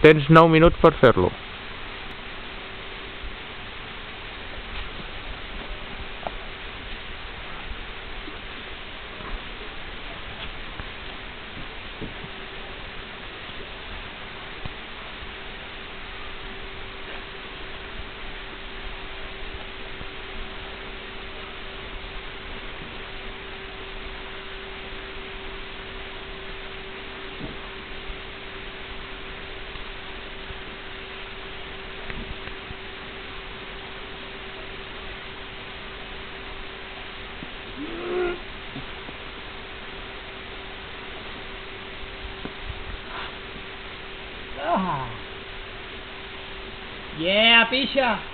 Tens 9 minuts per fer-lo. Yeah, picha.